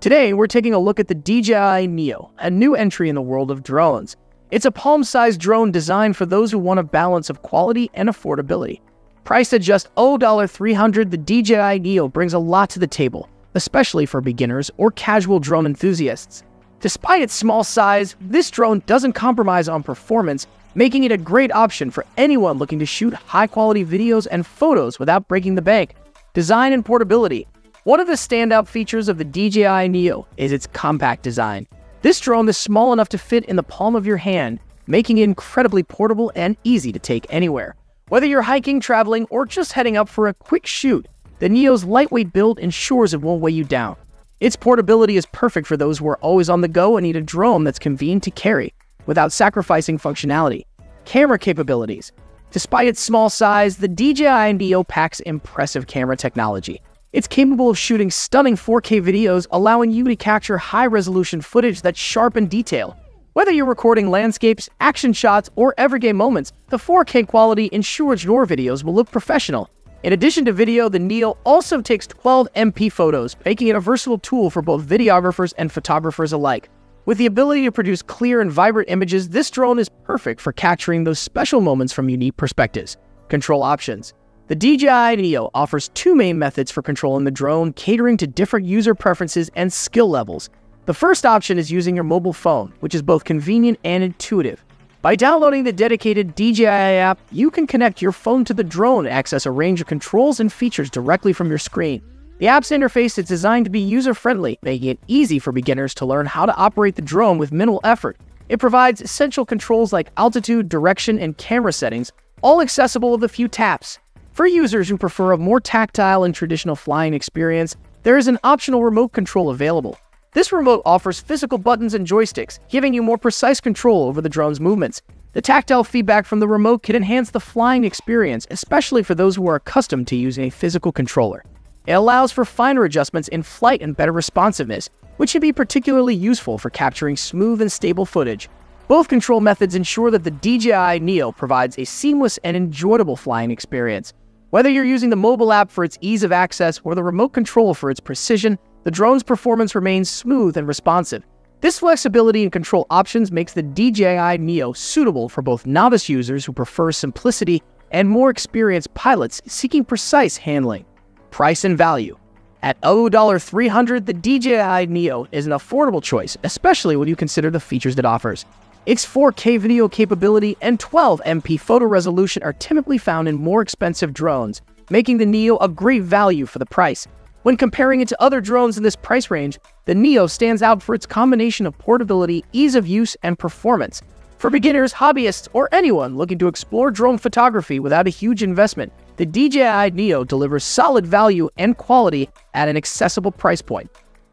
Today, we're taking a look at the DJI Neo, a new entry in the world of drones. It's a palm-sized drone designed for those who want a balance of quality and affordability. Priced at just $0.300, the DJI Neo brings a lot to the table, especially for beginners or casual drone enthusiasts. Despite its small size, this drone doesn't compromise on performance, making it a great option for anyone looking to shoot high-quality videos and photos without breaking the bank. Design and portability. One of the standout features of the DJI Neo is its compact design. This drone is small enough to fit in the palm of your hand, making it incredibly portable and easy to take anywhere. Whether you're hiking, traveling, or just heading up for a quick shoot, the Neo's lightweight build ensures it won't weigh you down. Its portability is perfect for those who are always on the go and need a drone that's convenient to carry without sacrificing functionality. Camera capabilities. Despite its small size, the DJI Neo packs impressive camera technology. It's capable of shooting stunning 4K videos, allowing you to capture high-resolution footage that's sharp in detail. Whether you're recording landscapes, action shots, or everyday moments, the 4K quality ensures your videos will look professional. In addition to video, the Neo also takes 12 MP photos, making it a versatile tool for both videographers and photographers alike. With the ability to produce clear and vibrant images, this drone is perfect for capturing those special moments from unique perspectives. Control options. The DJI Neo offers two main methods for controlling the drone, catering to different user preferences and skill levels. The first option is using your mobile phone, which is both convenient and intuitive. By downloading the dedicated DJI app, you can connect your phone to the drone and access a range of controls and features directly from your screen. The app's interface is designed to be user-friendly, making it easy for beginners to learn how to operate the drone with minimal effort. It provides essential controls like altitude, direction, and camera settings, all accessible with a few taps. For users who prefer a more tactile and traditional flying experience, there is an optional remote control available. This remote offers physical buttons and joysticks, giving you more precise control over the drone's movements. The tactile feedback from the remote can enhance the flying experience, especially for those who are accustomed to using a physical controller. It allows for finer adjustments in flight and better responsiveness, which should be particularly useful for capturing smooth and stable footage. Both control methods ensure that the DJI Neo provides a seamless and enjoyable flying experience. Whether you're using the mobile app for its ease of access or the remote control for its precision, the drone's performance remains smooth and responsive. This flexibility and control options makes the DJI Neo suitable for both novice users who prefer simplicity and more experienced pilots seeking precise handling. Price and value. At $0.300, the DJI Neo is an affordable choice, especially when you consider the features it offers. Its 4K video capability and 12 MP photo resolution are typically found in more expensive drones, making the Neo a great value for the price. When comparing it to other drones in this price range, the Neo stands out for its combination of portability, ease of use, and performance. For beginners, hobbyists, or anyone looking to explore drone photography without a huge investment, the DJI Neo delivers solid value and quality at an accessible price point.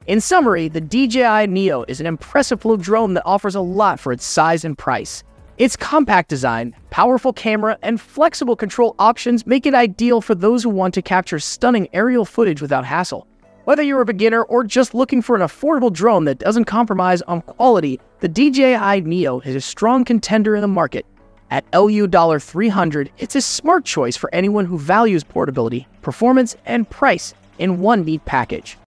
In summary, the DJI Neo is an impressive little drone that offers a lot for its size and price. Its compact design, powerful camera, and flexible control options make it ideal for those who want to capture stunning aerial footage without hassle. Whether you're a beginner or just looking for an affordable drone that doesn't compromise on quality, the DJI Neo is a strong contender in the market. At $300, it's a smart choice for anyone who values portability, performance, and price in one neat package.